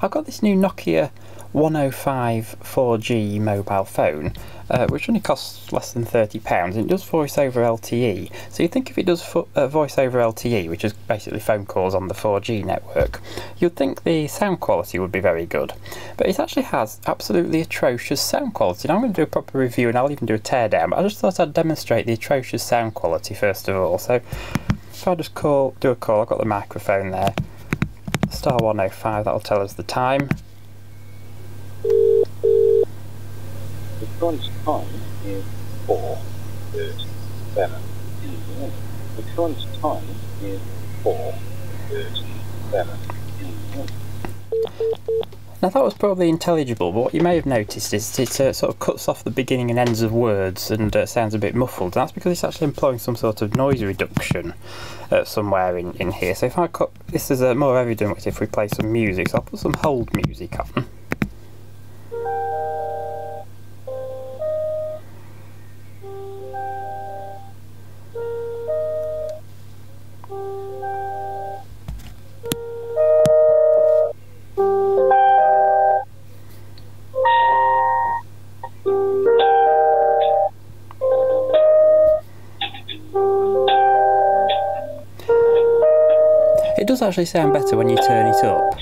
I've got this new Nokia 105 4G mobile phone, uh, which only costs less than £30 and it does voice over LTE. So you think if it does uh, voice over LTE, which is basically phone calls on the 4G network, you'd think the sound quality would be very good. But it actually has absolutely atrocious sound quality. Now I'm going to do a proper review and I'll even do a teardown, but I just thought I'd demonstrate the atrocious sound quality first of all. So if I just call, do a call, I've got the microphone there. Star 105, that'll tell us the time. The current time is 4.37 in the. Current time is 4.37 in the morning. Now that was probably intelligible, but what you may have noticed is it uh, sort of cuts off the beginning and ends of words and uh, sounds a bit muffled. That's because it's actually employing some sort of noise reduction uh, somewhere in, in here. So if I cut, this is uh, more evident if we play some music, so I'll put some hold music on. Does actually sound better when you turn it up.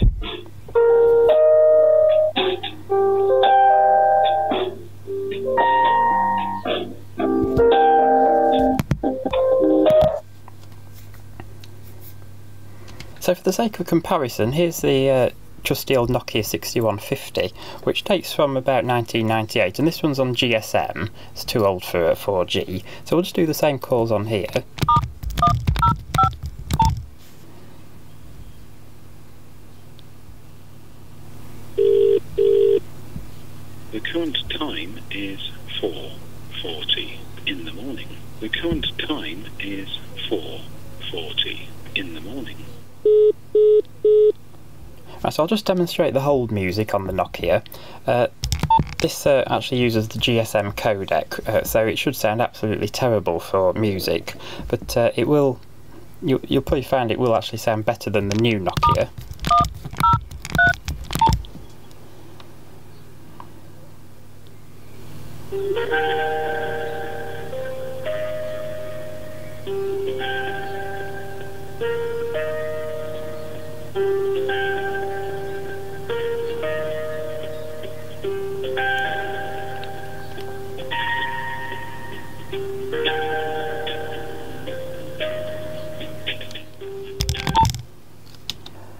So for the sake of comparison, here's the uh, trusty old Nokia 6150, which dates from about 1998, and this one's on GSM. It's too old for 4G, so we'll just do the same calls on here. The current time is 4.40 in the morning. The current time is 4.40 in the morning. Right, so I'll just demonstrate the hold music on the Nokia. Uh, this uh, actually uses the GSM codec, uh, so it should sound absolutely terrible for music, but uh, it will. You, you'll probably find it will actually sound better than the new Nokia.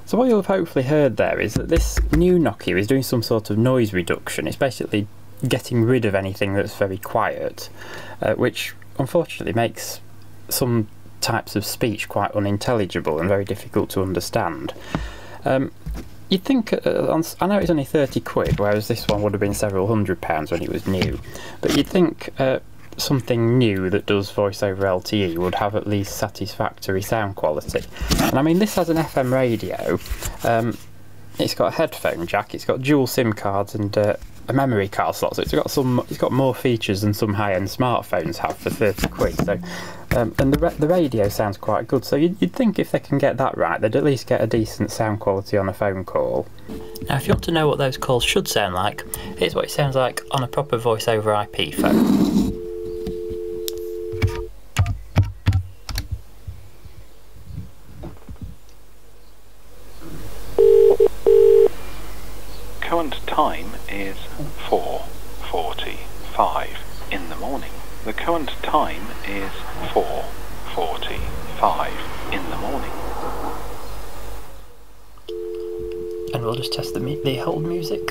So what you'll have hopefully heard there is that this new Nokia is doing some sort of noise reduction. It's basically getting rid of anything that's very quiet, uh, which unfortunately makes some types of speech quite unintelligible and very difficult to understand. Um, you'd think, uh, I know it's only 30 quid, whereas this one would have been several hundred pounds when it was new, but you'd think uh, something new that does voice over LTE would have at least satisfactory sound quality. And I mean, this has an FM radio, um, it's got a headphone jack, it's got dual SIM cards and uh, a memory card slot, so it's got some, it's got more features than some high-end smartphones have for 30 quid. So, um, and the the radio sounds quite good. So you'd, you'd think if they can get that right, they'd at least get a decent sound quality on a phone call. Now, if you want to know what those calls should sound like, here's what it sounds like on a proper voice over IP phone. Current time is 4.45 in the morning. The current time is 4.45 in the morning. And we'll just test the, the hold music.